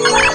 Bye.